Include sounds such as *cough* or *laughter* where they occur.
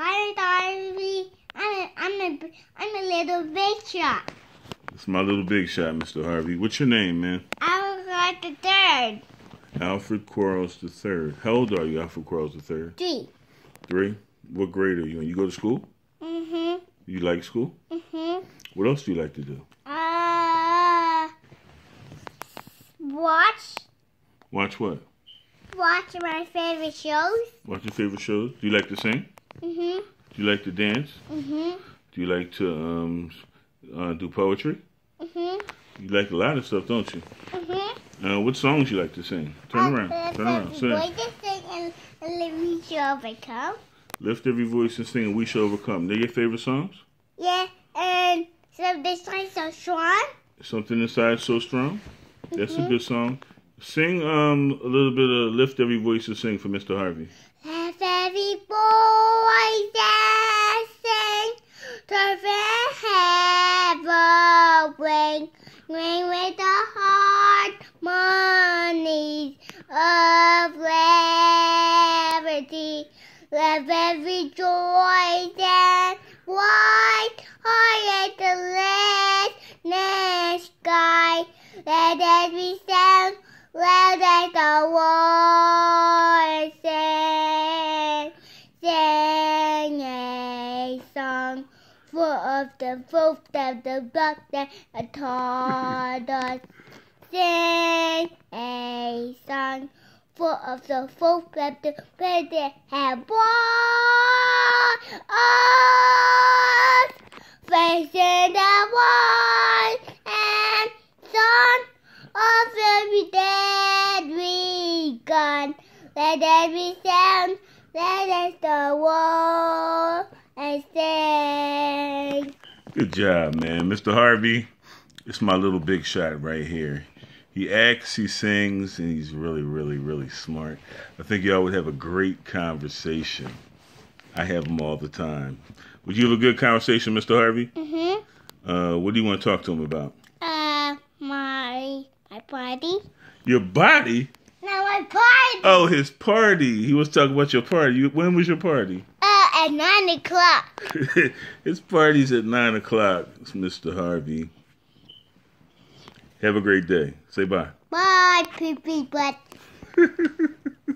Hi, Darby. I'm a, I'm a, I'm a little big shot. It's my little big shot, Mr. Harvey. What's your name, man? Got the third. Alfred Quarles the third. How old are you, Alfred Quarles the third? Three. Three. What grade are you in? You go to school? Mm-hmm. You like school? Mm-hmm. What else do you like to do? Uh, watch, Watch what? watch my favorite shows. Watch your favorite shows. Do you like to sing? Mm-hmm. Do you like to dance? Mm-hmm. Do you like to um, uh, do poetry? Mm-hmm. You like a lot of stuff, don't you? Mm-hmm. Uh, what songs you like to sing? Turn around. Turn around. Sing. Boy, just sing and, and let me show overcome. Lift every voice and sing, and we shall overcome. They're your favorite songs? Yeah, and so this one's so strong. Something inside so strong. That's a Mhm. good song. Sing um a little bit of lift every voice and sing for Mr. Harvey. Ring, ring with the harmonies of liberty. Let every joy and white heart the listening sky. Let every sound loud as the water full of the fruit of the blood that taught us. Sing a song Four of the fruit of the blood that have brought us. Facing the one and son of every dead we gone. Let every sound, let us the world and sing. Good job, man. Mr. Harvey, it's my little big shot right here. He acts, he sings, and he's really, really, really smart. I think y'all would have a great conversation. I have them all the time. Would you have a good conversation, Mr. Harvey? Mhm. Uh, what do you want to talk to him about? Uh, my my party. Your body? No, my party. Oh, his party. He was talking about your party. When was your party? At nine o'clock. *laughs* his party's at 9 o'clock, It's Mr. Harvey. Have a great day. Say bye. Bye, pee butt. *laughs*